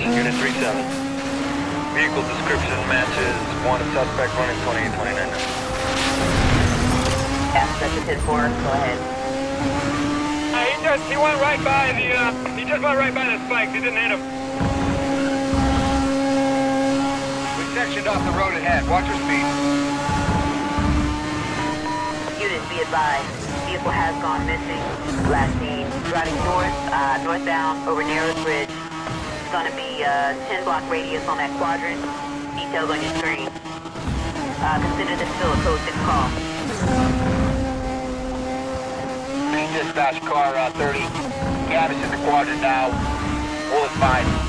Unit 37. Vehicle description matches one of suspect running 2829. Yeah, that's a 10-4. Go ahead. Uh, he just, he went right by the, uh, he just went right by the spike. He didn't hit him. We sectioned off the road ahead. Watch your speed. Unit, be advised vehicle has gone missing. Last seen driving north, uh, northbound over Narrows Bridge. It's gonna be uh 10 block radius on that quadrant. Details on your screen. Uh, consider this still a code 6 call. Dispatch car uh, 30. Gavis in the quadrant now. All is fine.